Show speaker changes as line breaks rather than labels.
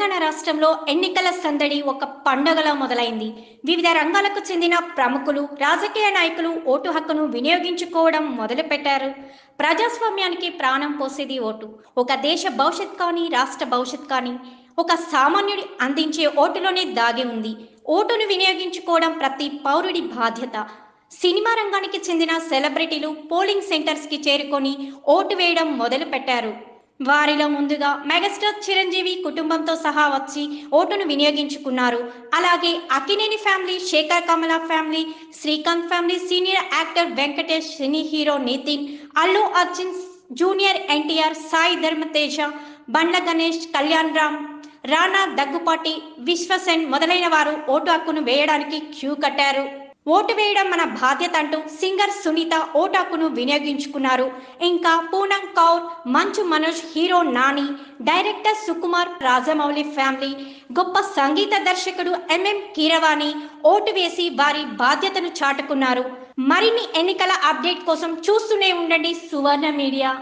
తెలంగాణ రాష్ట్రంలో ఎన్నికల సందడి ఒక పండగలా మొదలైంది. వివిధ రంగాలకు చెందిన ప్రముఖులు రాజకీయ నాయకులు ఓటు హక్కును వినియోగించుకోవడం మొదలుపెట్టారు. ప్రజాస్వామ్యానికి ప్రాణం పోసేది ఓటు. ఒక దేశ భవిష్యత్ కానీ రాష్ట్ర భవిష్యత్ కానీ ఒక సామాన్యుడి అందించే ఓటులోనే దాగి ఉంది. ఓటును వినియోగించుకోవడం ప్రతి పౌరుడి బాధ్యత. సినిమా రంగానికి చెందిన సెలబ్రిటీలు పోలింగ్ సెంటర్స్కి చేరుకొని ఓటు వేయడం మొదలుపెట్టారు. వారిలో ముందుగా మెగాస్టార్ చిరంజీవి కుటుంబంతో సహా వచ్చి ఓటును వినియోగించుకున్నారు. అలాగే Akkineni family Shekhar Kammula family Srikanth family senior actor Venkatesh cine hero Nithin Allu Arjun junior NTR Sai Dharmateja Bandla Ganesh Kalyan Ram Rana Daggubati Vishwasen మొదలైన వారు ఓటు హక్కును వేయడానికి క్యూ కట్టారు. ఓటు వేయడం మన బాధ్యత అంటూ సింగర్ సునీత ఓటాకును వినియోగించుకున్నారు. ఇంకా Poonam Kaur Manchu Manoj hero Nani director Sukumar Rajamouli family గొప్ప సంగీత దర్శకుడు ఎంఎం కీరవాణి ఓటు వేసి వారి బాధ్యతను చాటుకున్నారు. మరిన్ని ఎన్నికల అప్డేట్ కోసం చూస్తూనే ఉండండి సువర్ణ మీడియా.